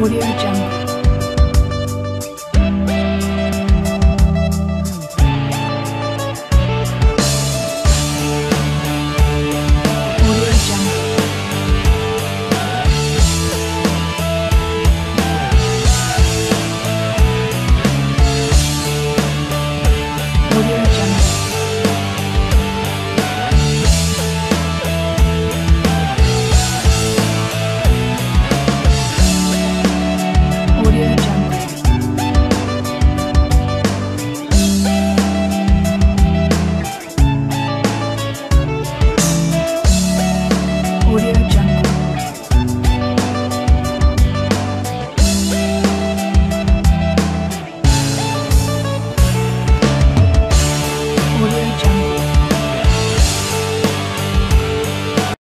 我的也是这 Audio Jungle.